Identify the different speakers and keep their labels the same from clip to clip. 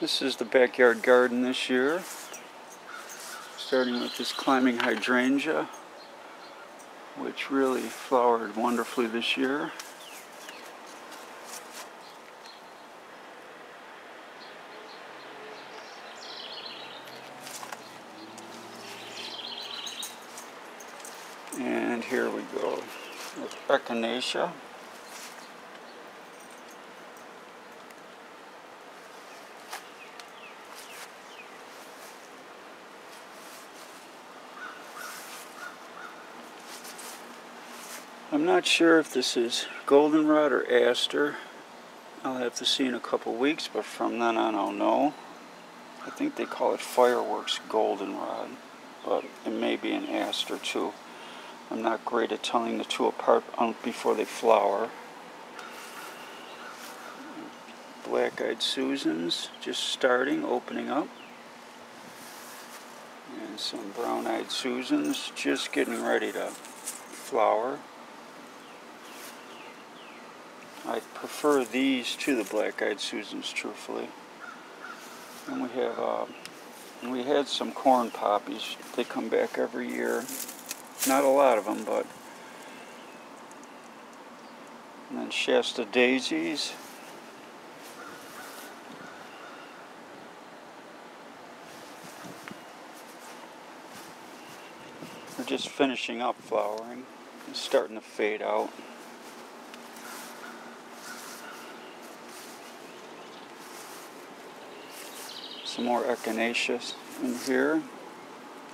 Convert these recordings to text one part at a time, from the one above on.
Speaker 1: This is the backyard garden this year. Starting with this climbing hydrangea, which really flowered wonderfully this year. And here we go with echinacea. I'm not sure if this is goldenrod or aster. I'll have to see in a couple weeks, but from then on I'll know. I think they call it fireworks goldenrod, but it may be an aster too. I'm not great at telling the two apart um, before they flower. Black-eyed Susans just starting, opening up. And some brown-eyed Susans just getting ready to flower. I prefer these to the black-eyed Susans, truthfully. And we have, uh, we had some corn poppies. They come back every year. Not a lot of them, but. And then Shasta daisies. We're just finishing up flowering. It's starting to fade out. Some more echinacea in here.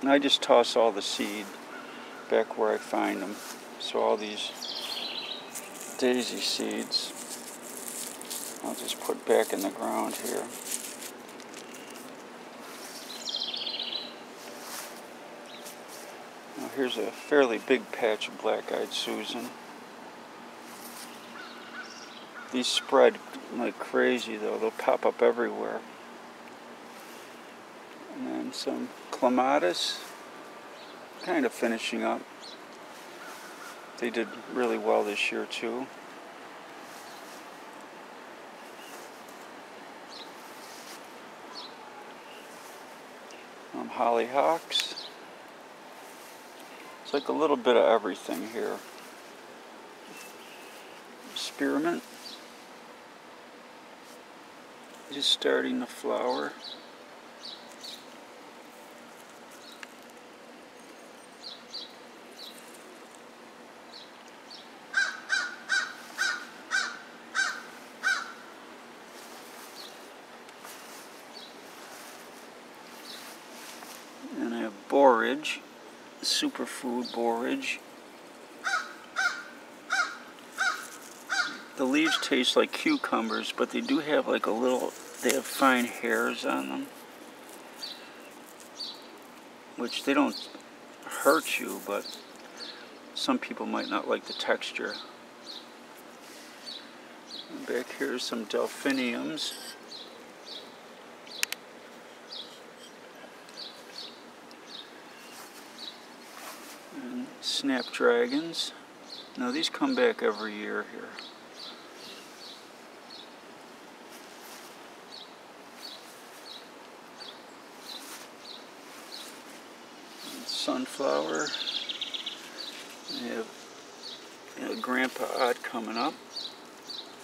Speaker 1: And I just toss all the seed back where I find them. So all these daisy seeds, I'll just put back in the ground here. Now here's a fairly big patch of black-eyed Susan. These spread like crazy though, they'll pop up everywhere and some clematis kind of finishing up. They did really well this year too. Um, hollyhocks. It's like a little bit of everything here. Spearmint. Just starting to flower. borage, superfood borage. The leaves taste like cucumbers, but they do have like a little, they have fine hairs on them. Which they don't hurt you, but some people might not like the texture. Back here are some delphiniums. Snapdragons. Now these come back every year here. sunflower. We have you know, Grandpa Ott coming up.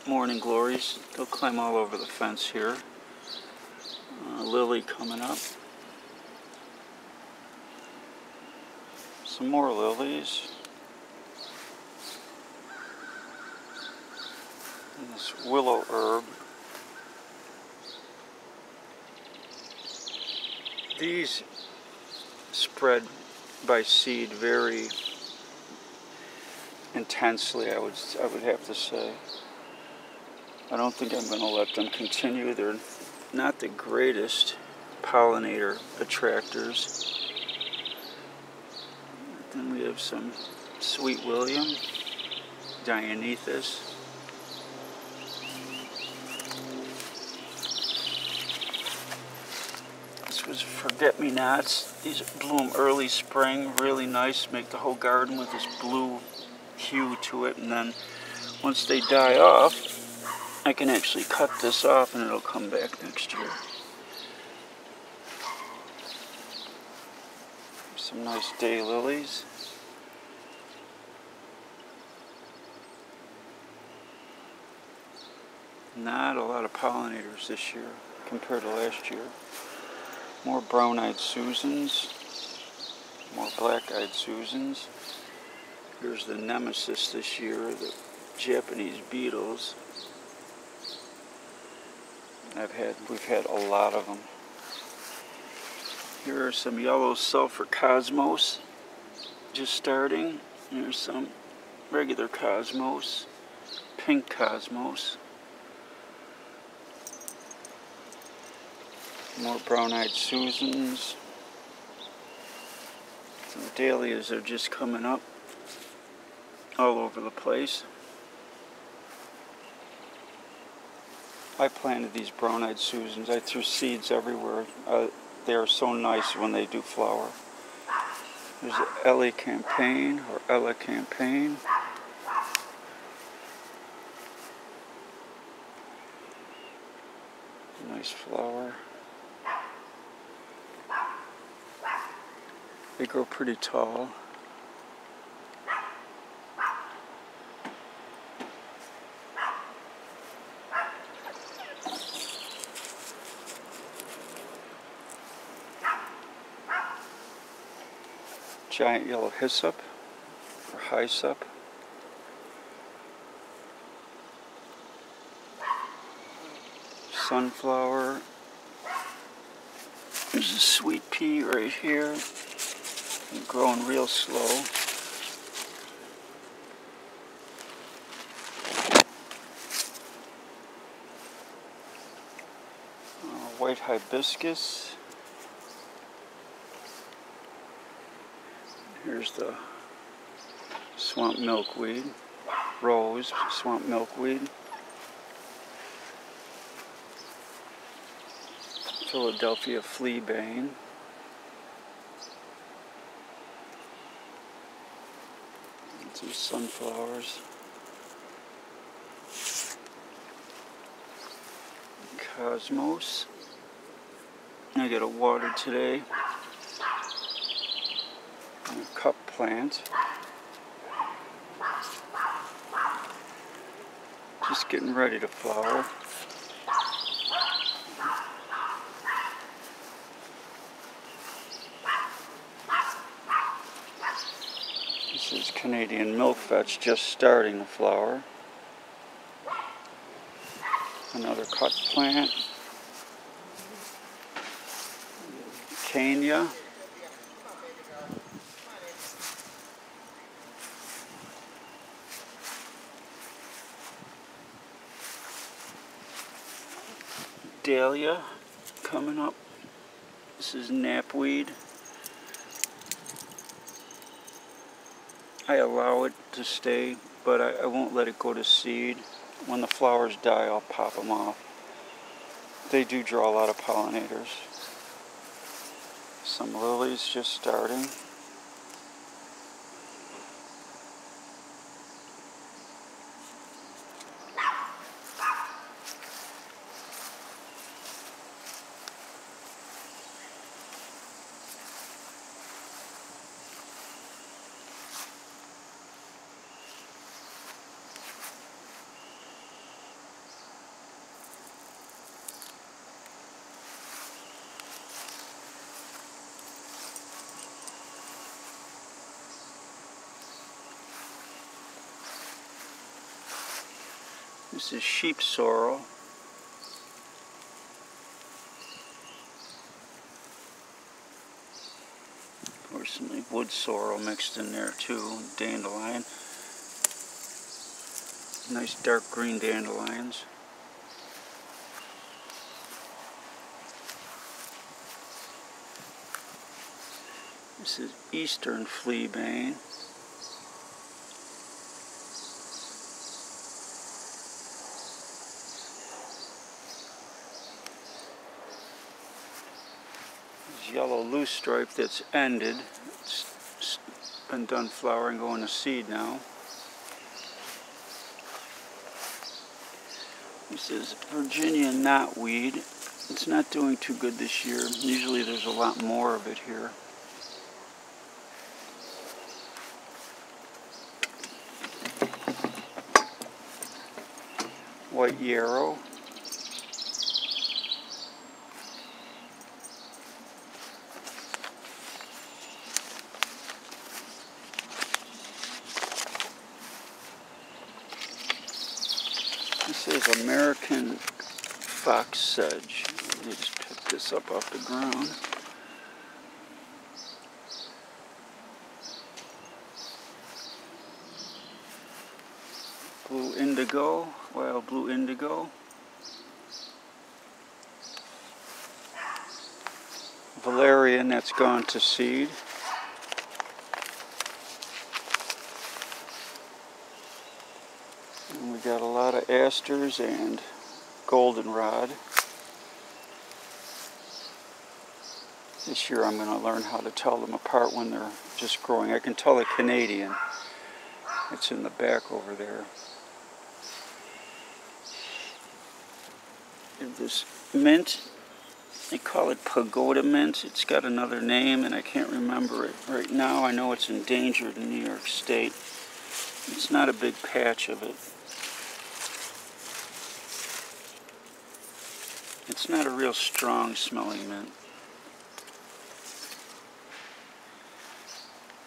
Speaker 1: Morning glories. They'll climb all over the fence here. Uh, lily coming up. Some more lilies. And this willow herb. These spread by seed very intensely, I would, I would have to say. I don't think I'm going to let them continue. They're not the greatest pollinator attractors. Then we have some Sweet William, Dianthus. This was Forget-Me-Nots. These bloom early spring, really nice, make the whole garden with this blue hue to it. And then once they die off, I can actually cut this off and it'll come back next year. Some nice daylilies. Not a lot of pollinators this year compared to last year. More brown-eyed Susans. More black-eyed Susans. Here's the nemesis this year, the Japanese beetles. I've had, we've had a lot of them. Here are some yellow sulfur cosmos, just starting. Here's some regular cosmos, pink cosmos. More brown-eyed Susans. Some dahlias are just coming up all over the place. I planted these brown-eyed Susans. I threw seeds everywhere. Uh, they are so nice when they do flower. There's Ellie Campaign or Ella Campaign. Nice flower. They grow pretty tall. Giant yellow hyssop or hyssop. Sunflower. There's a sweet pea right here growing real slow. Uh, white hibiscus. Here's the swamp milkweed, rose, swamp milkweed. Philadelphia fleabane. some sunflowers. Cosmos. I got a water today. And a cup plant. Just getting ready to flower. This is Canadian milkvetch just starting to flower. Another cut plant. Kenya. Dahlia coming up. This is knapweed. I allow it to stay, but I, I, won't let it go to seed. When the flowers die, I'll pop them off. They do draw a lot of pollinators. Some lilies just starting. This is sheep sorrel. Or some wood sorrel mixed in there too, dandelion. Nice dark green dandelions. This is eastern fleabane. yellow loosestrife that's ended. It's been done flowering, going to seed now. This is Virginia knotweed. It's not doing too good this year. Usually there's a lot more of it here. White yarrow. American fox sedge. Let me just pick this up off the ground. Blue indigo, wild blue indigo. Valerian that's gone to seed. And we got a lot of asters and goldenrod. This year I'm going to learn how to tell them apart when they're just growing. I can tell a Canadian. It's in the back over there. And this mint, they call it pagoda mint. It's got another name and I can't remember it right now. I know it's endangered in New York State. It's not a big patch of it. It's not a real strong smelling mint.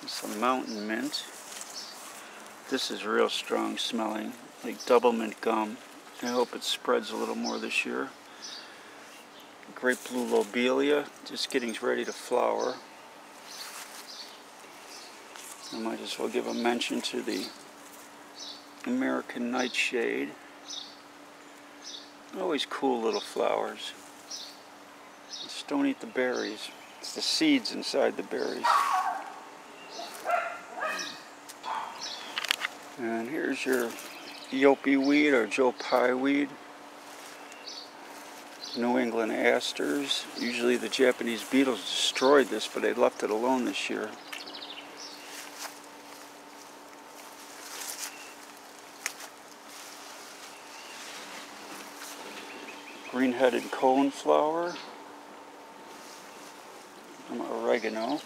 Speaker 1: It's a mountain mint. This is real strong smelling, like Doublemint gum. I hope it spreads a little more this year. Great blue lobelia, just getting ready to flower. I might as well give a mention to the American nightshade. Always cool little flowers. Just don't eat the berries. It's the seeds inside the berries. And here's your Yopi weed or Joe Pye weed. New England asters. Usually the Japanese beetles destroyed this, but they left it alone this year. Green-headed coneflower, some oregano,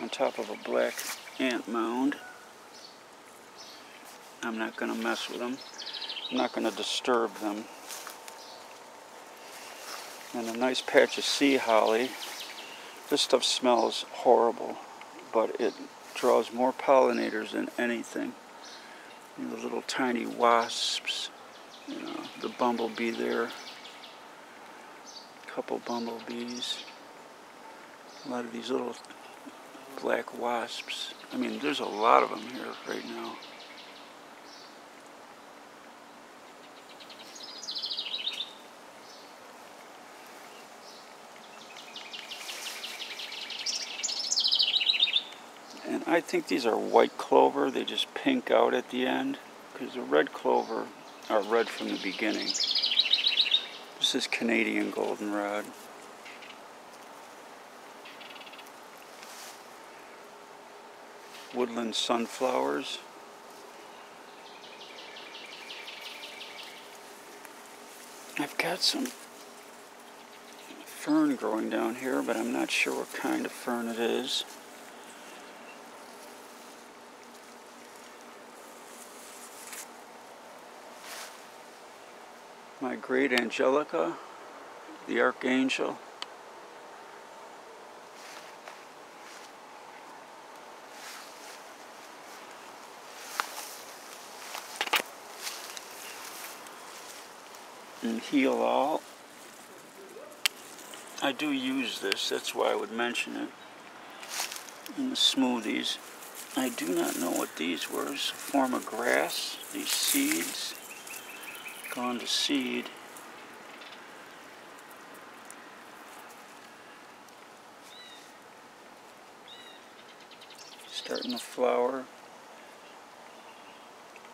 Speaker 1: on top of a black ant mound. I'm not going to mess with them. I'm not going to disturb them. And a nice patch of sea holly. This stuff smells horrible, but it draws more pollinators than anything you know, the little tiny wasps, you know, the bumblebee there, a couple bumblebees, a lot of these little black wasps. I mean, there's a lot of them here right now. And I think these are white clover. They just pink out at the end. Because the red clover are red from the beginning. This is Canadian goldenrod. Woodland sunflowers. I've got some fern growing down here, but I'm not sure what kind of fern it is. My great Angelica, the Archangel. And heal all. I do use this, that's why I would mention it in the smoothies. I do not know what these were. It's a form of grass, these seeds gone to seed. Starting to flower.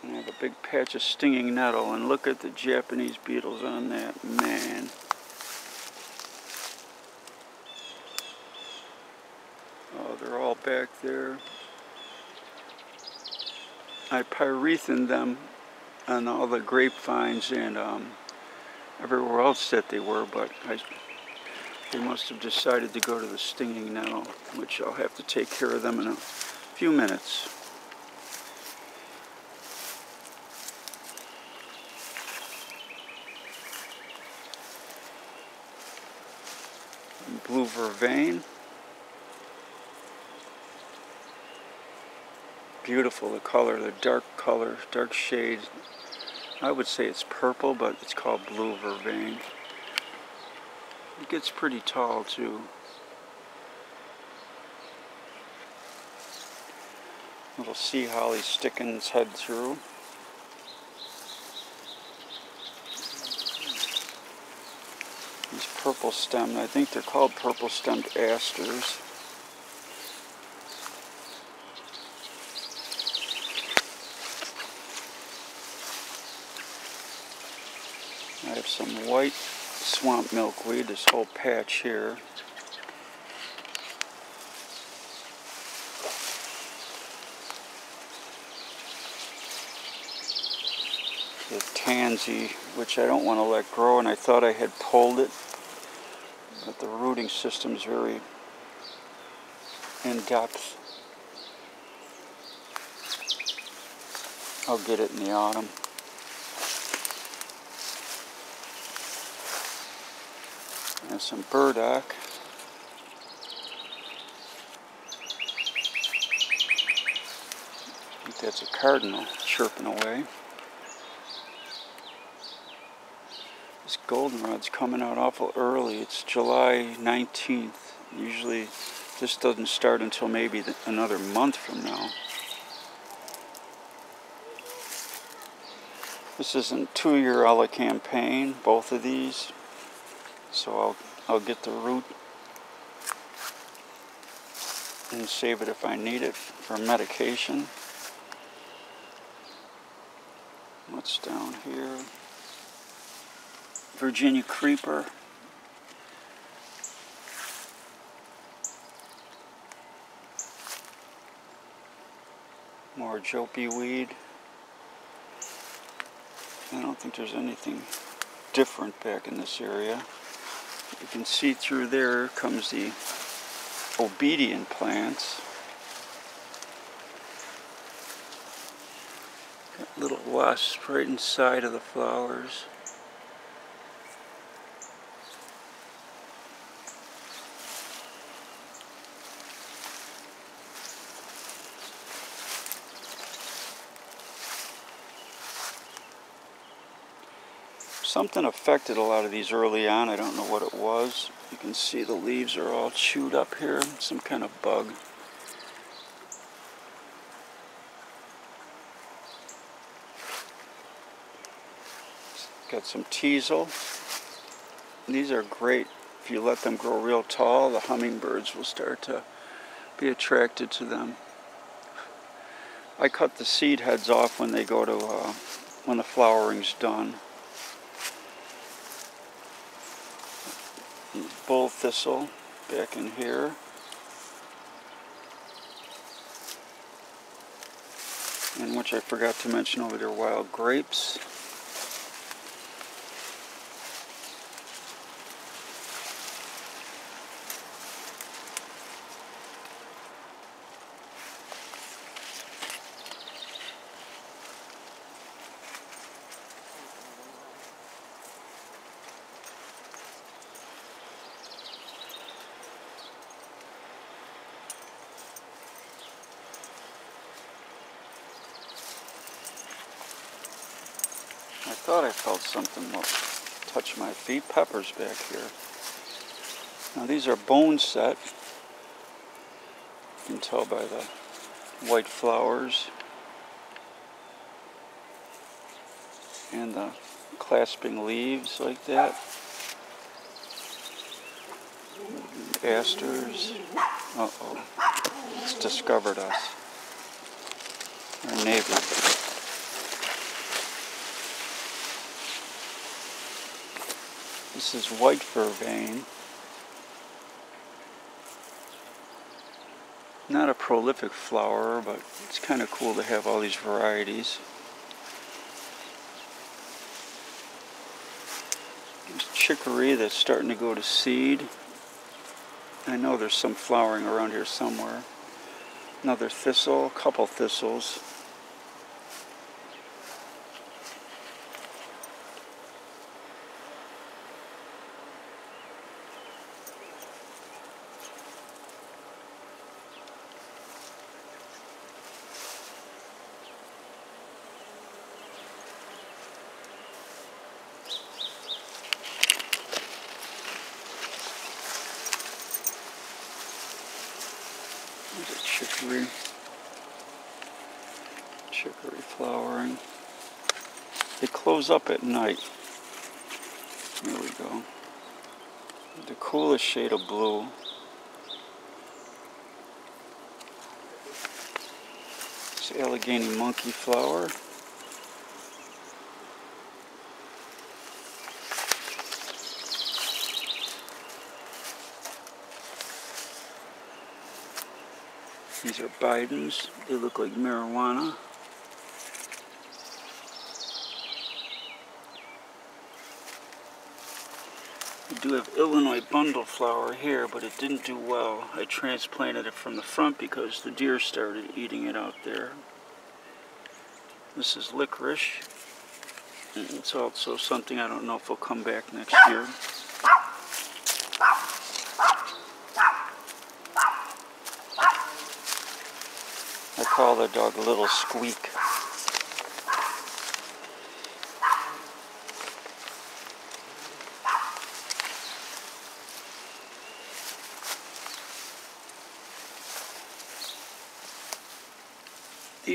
Speaker 1: And I have a big patch of stinging nettle and look at the Japanese beetles on that, man. Oh, they're all back there. I pyrethened them on all the grapevines and um, everywhere else that they were, but I, they must have decided to go to the stinging nettle, which I'll have to take care of them in a few minutes. Blue vervain. Beautiful, the color, the dark color, dark shade. I would say it's purple, but it's called blue vervain. It gets pretty tall too. Little sea holly sticking its head through. These purple stemmed, I think they're called purple stemmed asters. Some white swamp milkweed, this whole patch here. The tansy, which I don't want to let grow, and I thought I had pulled it, but the rooting system is very in depth. I'll get it in the autumn. Some burdock. I think that's a cardinal chirping away. This goldenrod's coming out awful early. It's July 19th. Usually this doesn't start until maybe another month from now. This isn't two-year elecampane, both of these. So I'll, I'll get the root and save it if I need it for medication. What's down here? Virginia creeper. More Joe Pye weed. I don't think there's anything different back in this area. You can see through there comes the obedient plants. Got little wasps right inside of the flowers. Something affected a lot of these early on. I don't know what it was. You can see the leaves are all chewed up here. Some kind of bug. Got some teasel. These are great. If you let them grow real tall, the hummingbirds will start to be attracted to them. I cut the seed heads off when they go to, uh, when the flowering's done. Bull thistle back in here. And which I forgot to mention over there, wild grapes. Thought I felt something touch my feet. Peppers back here. Now these are boneset. You can tell by the white flowers and the clasping leaves like that. Asters. Uh-oh. It's discovered us. Our neighbor. This is white fur vervain. Not a prolific flower, but it's kind of cool to have all these varieties. There's chicory that's starting to go to seed. I know there's some flowering around here somewhere. Another thistle, a couple thistles. chicory flowering. Up at night. There we go. The coolest shade of blue. It's Allegheny monkey flower. These are Bidens. They look like marijuana. Do have Illinois bundle flower here, but it didn't do well. I transplanted it from the front because the deer started eating it out there. This is licorice. It's also something I don't know if will come back next year. I call the dog a little squeak.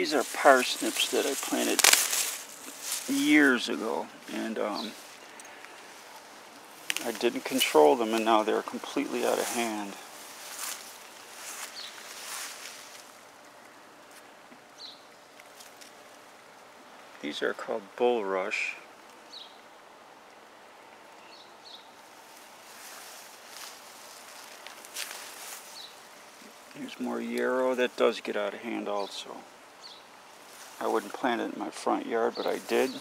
Speaker 1: These are parsnips that I planted years ago, and um, I didn't control them, and now they're completely out of hand. These are called bulrush. Here's more yarrow. That does get out of hand also. I wouldn't plant it in my front yard, but I did.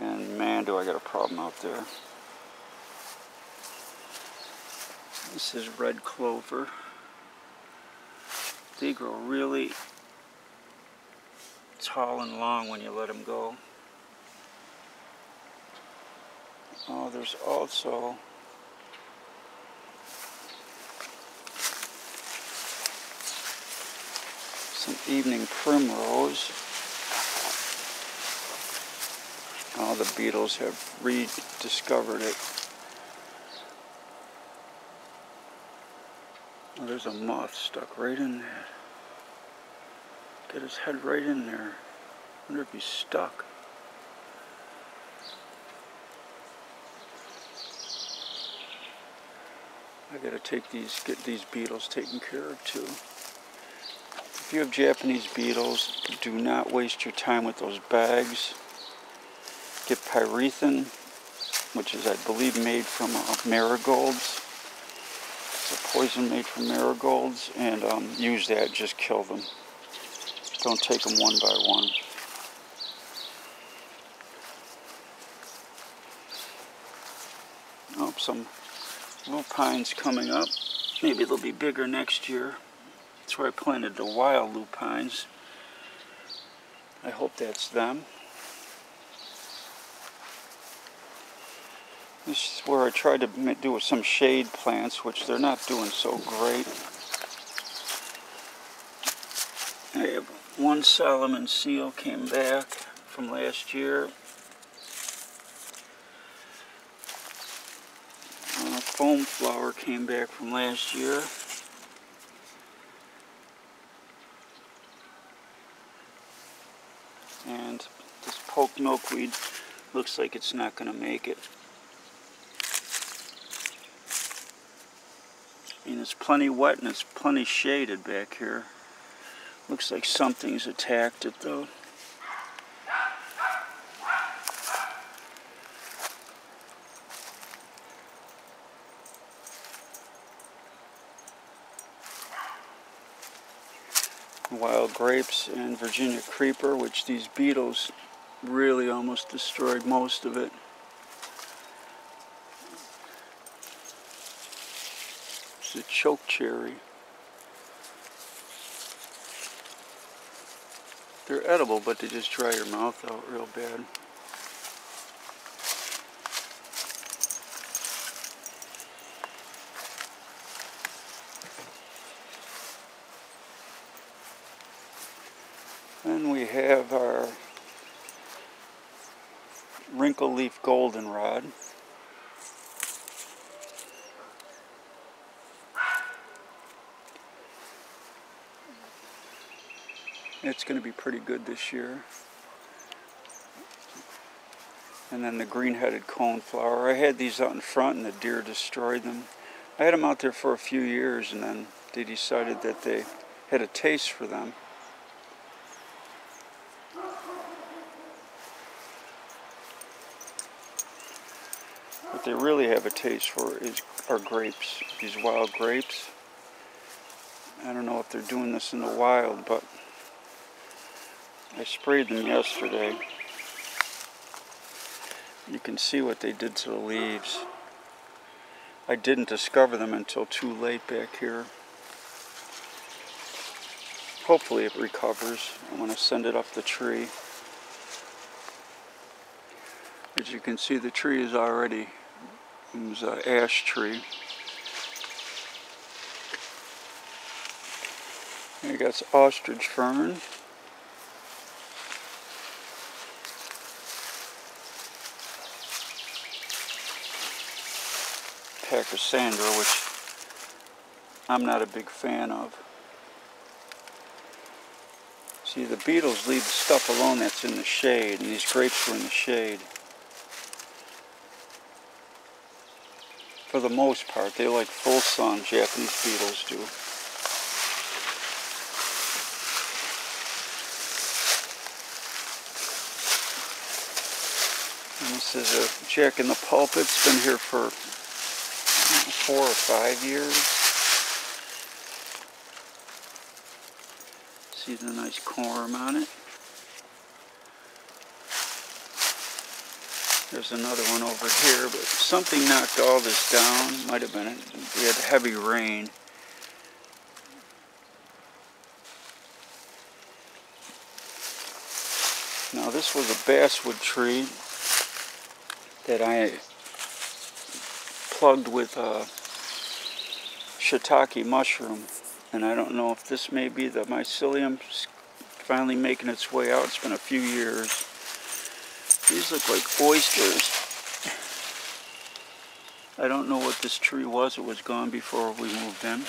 Speaker 1: And man, do I got a problem out there. This is red clover. They grow really tall and long when you let them go. Oh, there's also some evening primrose. All the beetles have rediscovered it. There's a moth stuck right in there. Get his head right in there. wonder if he's stuck. I gotta take these, get these beetles taken care of too. If you have Japanese beetles, do not waste your time with those bags. Get pyrethrin, which is, I believe, made from uh, marigolds. It's a poison made from marigolds, and um, use that, just kill them. Don't take them one by one. Oh, some lupines coming up. Maybe they'll be bigger next year. That's where I planted the wild lupines. I hope that's them. This is where I tried to do some shade plants, which they're not doing so great. I have one Solomon seal came back from last year. Uh, foam flower came back from last year. And this poke milkweed looks like it's not going to make it. Mean, it's plenty wet and it's plenty shaded back here. Looks like something's attacked it though. Wild grapes and Virginia creeper, which these beetles really almost destroyed most of it. Choke cherry. They're edible, but they just dry your mouth out real bad. Then we have our wrinkle leaf goldenrod. It's going to be pretty good this year. And then the green-headed coneflower. I had these out in front and the deer destroyed them. I had them out there for a few years and then they decided that they had a taste for them. What they really have a taste for is are grapes, these wild grapes. I don't know if they're doing this in the wild, but I sprayed them yesterday. You can see what they did to the leaves. I didn't discover them until too late back here. Hopefully it recovers. I'm going to send it up the tree. As you can see, the tree is already it was an ash tree. Here got ostrich fern. Pachysandra, which I'm not a big fan of. See, the beetles leave the stuff alone that's in the shade, and these grapes were in the shade. For the most part, they like full sun, Japanese beetles do. And this is a jack in the pulpit. It's been here for four or five years. See the nice corm on it. There's another one over here, but something knocked all this down. Might have been, it. we had heavy rain. Now this was a basswood tree that I plugged with a shiitake mushroom. And I don't know if this may be the mycelium finally making its way out. It's been a few years. These look like oysters. I don't know what this tree was. It was gone before we moved in.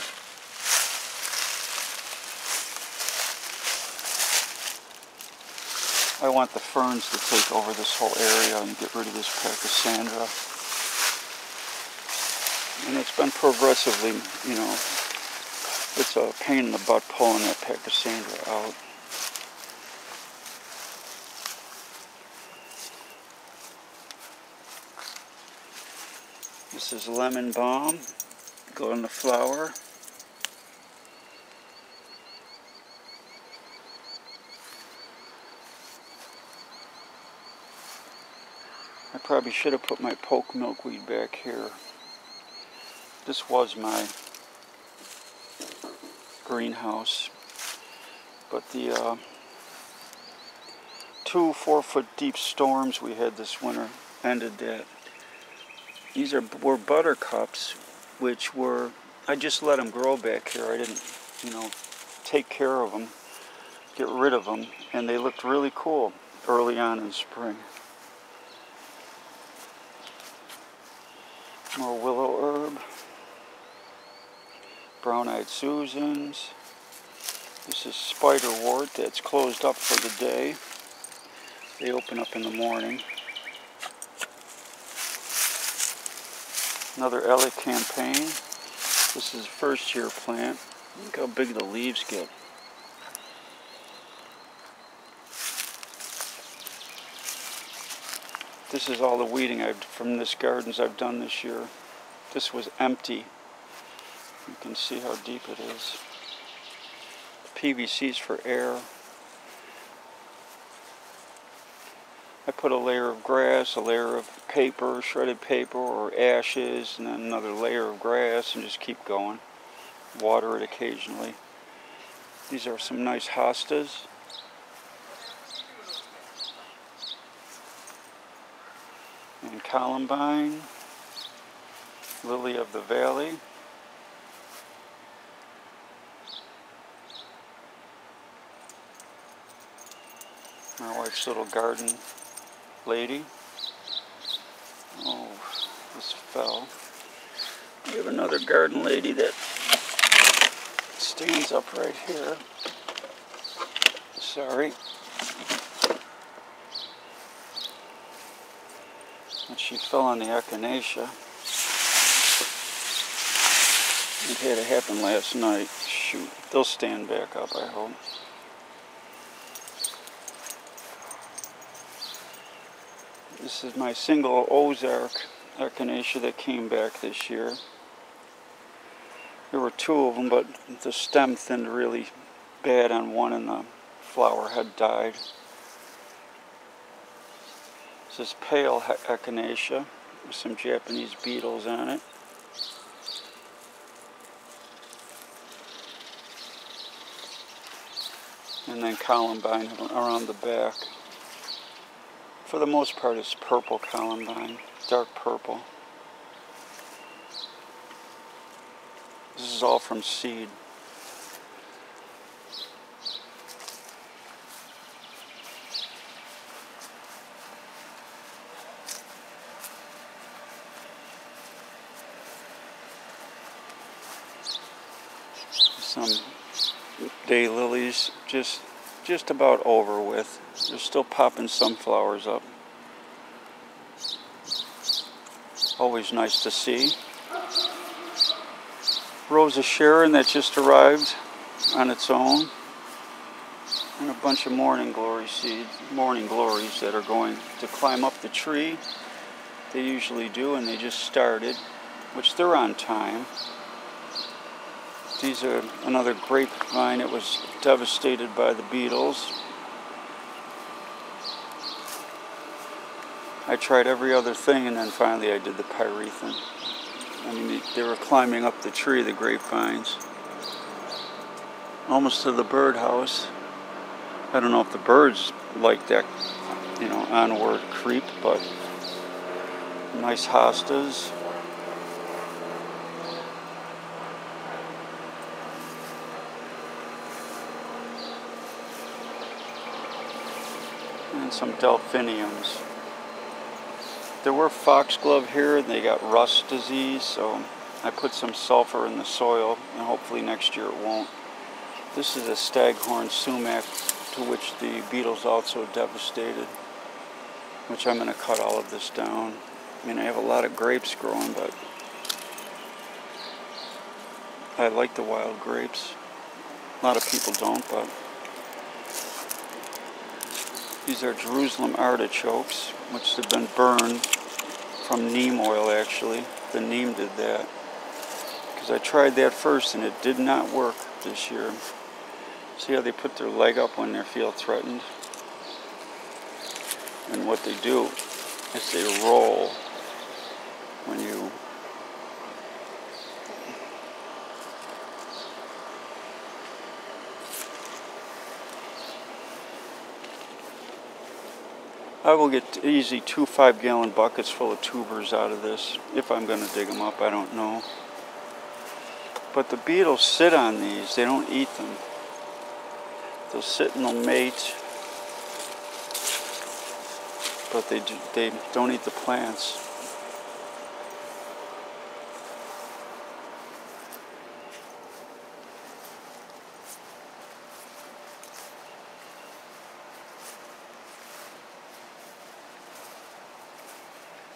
Speaker 1: I want the ferns to take over this whole area and get rid of this Pachysandra. It's been progressively, you know, it's a pain in the butt pulling that Pachysandra out. This is lemon balm, go in the flower. I probably should have put my poke milkweed back here. This was my greenhouse, but the uh, two four foot deep storms we had this winter ended that. These are were buttercups, which were I just let them grow back here. I didn't, you know, take care of them, get rid of them, and they looked really cool early on in spring. More willow herb, brown-eyed Susans. This is spiderwort that's closed up for the day. They open up in the morning. Another elecampane. This is a first year plant. Look how big the leaves get. This is all the weeding I've from this gardens I've done this year. This was empty. You can see how deep it is. PVC's for air. I put a layer of grass, a layer of paper, shredded paper or ashes, and then another layer of grass and just keep going. Water it occasionally. These are some nice hostas. And columbine, lily of the valley. My wife's little garden lady. Oh, this fell. We have another garden lady that stands up right here. Sorry. And she fell on the echinacea. It had to happen last night. Shoot. They'll stand back up, I hope. This is my single Ozark echinacea that came back this year. There were two of them, but the stem thinned really bad on one and the flower had died. This is pale echinacea with some Japanese beetles on it. And then columbine around the back. For the most part, it's purple columbine, dark purple. This is all from seed. Some daylilies just just about over with. They're still popping some flowers up. Always nice to see. Rose of Sharon that just arrived on its own. And a bunch of morning glory seeds, morning glories that are going to climb up the tree. They usually do, and they just started, which they're on time. These are another grapevine It was devastated by the beetles. I tried every other thing and then finally I did the pyrethrin. I mean, they were climbing up the tree, the grapevines, almost to the birdhouse. I don't know if the birds like that, you know, onward creep, but nice hostas. And some delphiniums. There were foxglove here and they got rust disease, so I put some sulfur in the soil and hopefully next year it won't. This is a staghorn sumac to which the beetles also devastated, which I'm going to cut all of this down. I mean, I have a lot of grapes growing, but I like the wild grapes. A lot of people don't, but these are Jerusalem artichokes, which have been burned from neem oil actually. The neem did that. Because I tried that first and it did not work this year. See how they put their leg up when they feel threatened? And what they do is they roll when you I will get easy two five gallon buckets full of tubers out of this if I'm going to dig them up. I don't know. But the beetles sit on these. They don't eat them. They'll sit and they'll mate. But they, do, they don't eat the plants.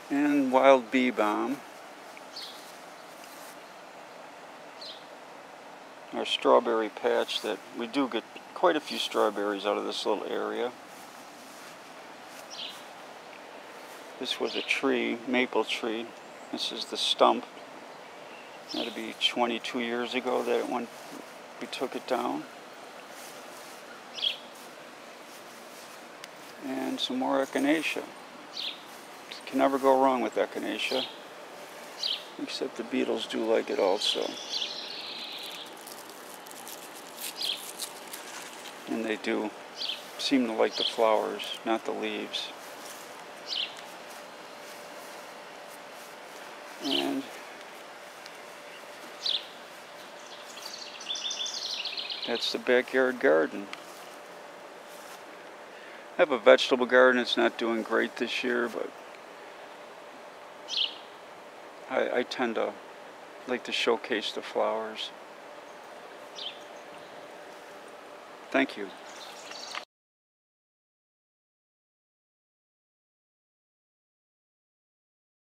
Speaker 1: and wild bee balm. Our strawberry patch that we do get quite a few strawberries out of this little area. This was a tree, maple tree. This is the stump. That'd be 22 years ago that it went, we took it down. And some more echinacea. Can never go wrong with echinacea. Except the beetles do like it also. And they do seem to like the flowers, not the leaves. And that's the backyard garden. I have a vegetable garden. It's not doing great this year, but I, I tend to like to showcase the flowers. Thank you.